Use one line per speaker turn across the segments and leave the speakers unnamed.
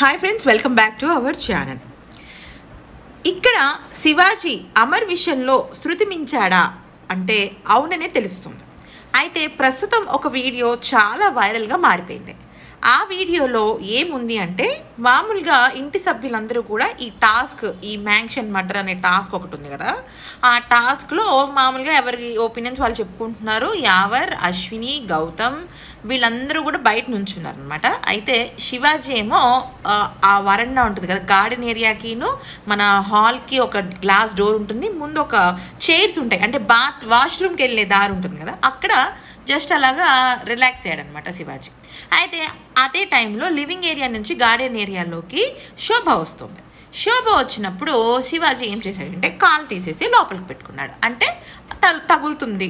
Hi friends welcome back to our channel ఇక్కడ శివాజీ అమర్ విషయంలో శృతి మించాడా అంటే అవుననే తెలుస్తుంది. అయితే ప్రస్తుతం ఒక వీడియో చాలా వైరల్గా మారిపోయింది. ఆ వీడియోలో ఏముంది అంటే మామూలుగా ఇంటి సభ్యులందరూ కూడా ఈ టాస్క్ ఈ మ్యాంక్షన్ మర్డర్ అనే టాస్క్ ఒకటి ఉంది కదా. ఆ టాస్క్లో మామూలుగా ఎవరి ఒపీనియన్స్ వాళ్ళు చెప్పుకుంటున్నారు? యావర్ అశ్విని గౌతమ్ వీళ్ళందరూ కూడా బయట నుంచున్నారు అనమాట అయితే శివాజీ ఏమో ఆ, ఆ వరండా ఉంటుంది కదా గార్డెన్ ఏరియాకిను మన హాల్కి ఒక గ్లాస్ డోర్ ఉంటుంది. ముందు ఒక చైర్స్ ఉంటాయి. అంటే బాత్ వాష్రూమ్కి వెళ్ళే దారి ఉంటుంది కదా. అక్కడ జస్ట్ అలాగా రిలాక్స్ అయ్యాడనమాట శివాజీ. అయితే అదే టైంలో లివింగ్ ఏరియా నుంచి గార్డెన్ ఏరియాలోకి శోభ వస్తుంది. శోభ వచ్చినప్పుడు శివాజీ ఏం చేశాడంటే కాలు తీసేసి లోపలికి పెట్టుకున్నాడు. అంటే తగు తగులుతుంది.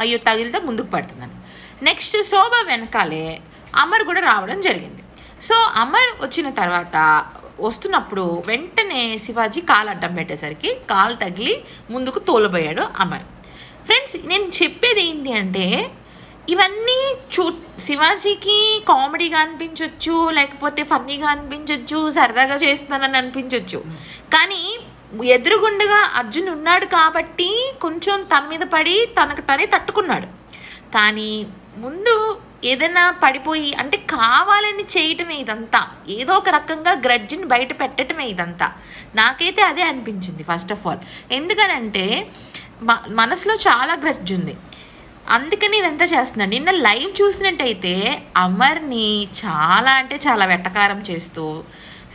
అయ్యో తగిలితే ముందుకు పడుతుందని. నెక్స్ట్ శోభ వెనకాలే అమర్ కూడా రావడం జరిగింది. సో అమర్ వచ్చిన తర్వాత వస్తున్నప్పుడు వెంటనే శివాజీ కాలు అడ్డం పెట్టేసరికి కాలు తగిలి ముందుకు తోలబోయాడు అమర్. ఫ్రెండ్స్ నేను చెప్పేది ఏంటి అంటే ఇవన్నీ చూ శివాజీకి కామెడీగా అనిపించవచ్చు లేకపోతే ఫన్నీగా అనిపించవచ్చు సరదాగా చేస్తున్నానని అనిపించవచ్చు కానీ ఎదురుగుండగా అర్జున్ ఉన్నాడు కాబట్టి కొంచెం తన మీద పడి తనకు తనే తట్టుకున్నాడు. కానీ ముందు ఏదైనా పడిపోయి అంటే కావాలని చేయటమే ఇదంతా. ఏదో ఒక రకంగా గ్రడ్జిని బయట పెట్టడమే ఇదంతా. నాకైతే అదే అనిపించింది ఫస్ట్ ఆఫ్ ఆల్. ఎందుకనంటే మ మనసులో చాలా గ్రడ్జ్ ఉంది. అందుకని ఇదంతా చేస్తున్నాను నిన్న లైవ్ చూసినట్టయితే అమర్ని చాలా అంటే చాలా వెటకారం చేస్తూ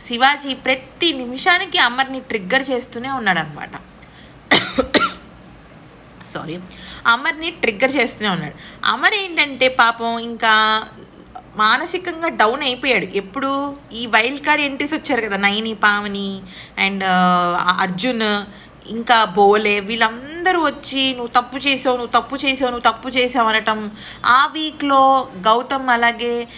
శివాజీ ప్రతి నిమిషానికి అమర్ని ట్రిగ్గర్ చేస్తూనే ఉన్నాడనమాట. సారీ అమర్ని ట్రిగ్గర్ చేస్తూనే ఉన్నాడు. అమర్ ఏంటంటే పాపం ఇంకా మానసికంగా డౌన్ అయిపోయాడు. ఎప్పుడు ఈ వైల్డ్ కార్డ్ ఎంట్రీస్ వచ్చారు కదా నైని పావని అండ్ uh, అర్జున్ ఇంకా బోలే వీళ్ళందరూ వచ్చి నువ్వు తప్పు చేసావు నువ్వు తప్పు చేసావు నువ్వు తప్పు చేసావు అనటం. ఆ వీక్లో గౌతమ్ అలాగే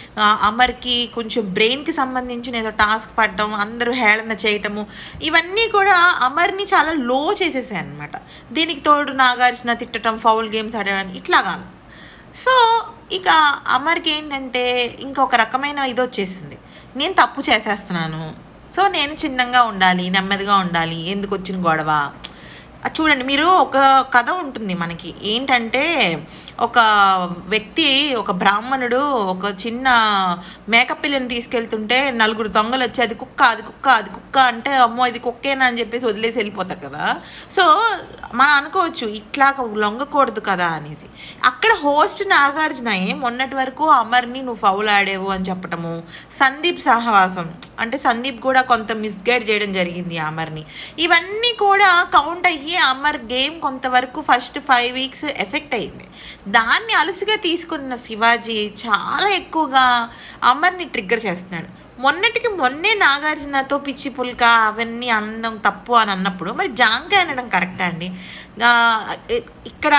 అమర్కి కొంచెం బ్రెయిన్కి సంబంధించిన ఏదో టాస్క్ పడడం అందరూ హేళన చేయటము ఇవన్నీ కూడా అమర్ని చాలా లో చేసేసాయి అనమాట దీనికి తోడు నాగార్జున తిట్టడం ఫౌల్ గేమ్స్ ఆడడం ఇట్లాగాను. సో ఇక అమర్కి ఏంటంటే ఇంకొక రకమైన ఇది వచ్చేసింది. నేను తప్పు చేసేస్తున్నాను సో నేను చిన్నంగా ఉండాలి నెమ్మదిగా ఉండాలి ఎందుకు వచ్చిన గొడవ? చూడండి మీరు ఒక కథ ఉంటుంది మనకి. ఏంటంటే ఒక వ్యక్తి ఒక బ్రాహ్మణుడు ఒక చిన్న మేకపిల్లని తీసుకెళ్తుంటే నలుగురు దొంగలు వచ్చి అది కుక్క అది కుక్క అది కుక్క అంటే అమ్మో ఇది కుక్కేనా అని చెప్పేసి వదిలేసి వెళ్ళిపోతారు కదా. సో మనం అనుకోవచ్చు ఇట్లా లొంగకూడదు కదా అనేసి. అక్కడ హోస్ట్ నాగార్జునయే మొన్నటి వరకు అమర్ని నువ్వు ఫౌల్ ఆడేవు అని చెప్పటము సందీప్ సహవాసం అంటే సందీప్ కూడా కొంత మిస్గైడ్ చేయడం జరిగింది అమర్ని. ఇవన్నీ కూడా కౌంట్ అయ్యి అమర్ గేమ్ కొంతవరకు ఫస్ట్ ఫైవ్ వీక్స్ ఎఫెక్ట్ అయింది. దాన్ని అలుసుగా తీసుకున్న శివాజీ చాలా ఎక్కువగా అమర్ని ట్రిగ్గర్ చేస్తున్నాడు. మొన్నటికి మొన్నే నాగార్జునతో పిచ్చి పుల్క అవన్నీ అనడం తప్పు అని అన్నప్పుడు మరి జాంకాయ అనడం కరెక్టా అండి? ఇక్కడ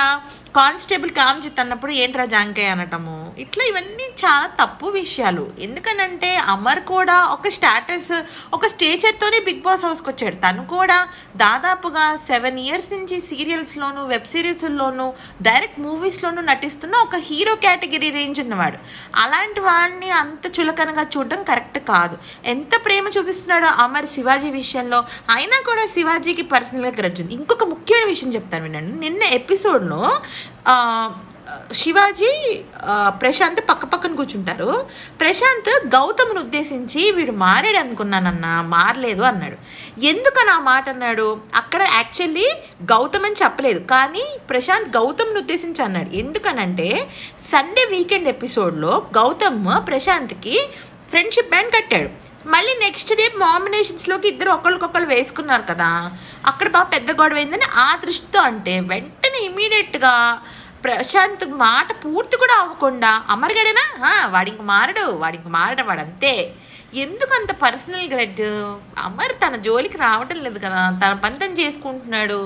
కానిస్టేబుల్ కామ్జిత్ అన్నప్పుడు ఏంట్రా జాంకాయ అనటము? ఇట్లా ఇవన్నీ చాలా తప్పు విషయాలు. ఎందుకనంటే అమర్ కూడా ఒక స్టాటస్ ఒక స్టేచర్తోనే బిగ్ బాస్ హౌస్కి వచ్చాడు తను కూడా దాదాపుగా సెవెన్ ఇయర్స్ నుంచి సీరియల్స్లోను వెబ్ సిరీస్లోను డైరెక్ట్ మూవీస్లోనూ నటిస్తున్న ఒక హీరో కేటగిరీ రేంజ్ ఉన్నవాడు. అలాంటి వాడిని అంత చులకనగా చూడడం కరెక్ట్ కాదు. ఎంత ప్రేమ చూపిస్తున్నాడో అమర్ శివాజీ విషయంలో. అయినా కూడా శివాజీకి పర్సనల్గా గ్రడ్జ్ ఇంకొక ముఖ్యమైన విషయం చెప్తాను వినండి. నిన్న ఎపిసోడ్లో శివాజీ ప్రశాంత్ పక్క పక్కన కూర్చుంటారు. ప్రశాంత్ గౌతమ్ను ఉద్దేశించి వీడు మారాడు అనుకున్నానన్నా మారలేదు అన్నాడు. ఎందుకని ఆ మాట అన్నాడు? అక్కడ యాక్చువల్లీ గౌతమ్ అని చెప్పలేదు. కానీ ప్రశాంత్ గౌతమ్ను ఉద్దేశించి అన్నాడు. ఎందుకనంటే సండే వీకెండ్ ఎపిసోడ్లో గౌతమ్ ప్రశాంత్కి ఫ్రెండ్షిప్ బ్యాండ్ కట్టాడు. మళ్ళీ నెక్స్ట్ డే మామినేషన్స్లోకి ఇద్దరు ఒకరికొకరు వేసుకున్నారు కదా. అక్కడ బాగా పెద్ద గొడవ అయిందని ఆ దృష్టితో అంటే వెంట వెంటనే ఇమీడియట్గా ప్రశాంత్ మాట పూర్తి కూడా అవ్వకుండా అమరగడేనా వాడికి వాడింక మారడు వాడింక మారడు వాడు అంతే ఎందుకు అంత పర్సనల్ గ్రెడ్ అమర్ తన జోలికి రావటం లేదు కదా తన పంతం చేసుకుంటున్నాడు.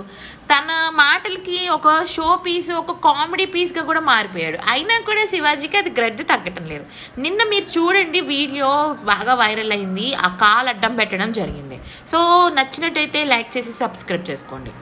తన మాటలకి ఒక షో పీస్ ఒక కామెడీ పీస్గా కూడా మారిపోయాడు. అయినా కూడా శివాజీకి అది గ్రెడ్ తగ్గటం లేదు. నిన్న మీరు చూడండి వీడియో బాగా వైరల్ అయింది. ఆ కాల్ అడ్డం పెట్టడం జరిగింది. సో నచ్చినట్టయితే లైక్ చేసి సబ్స్క్రైబ్ చేసుకోండి.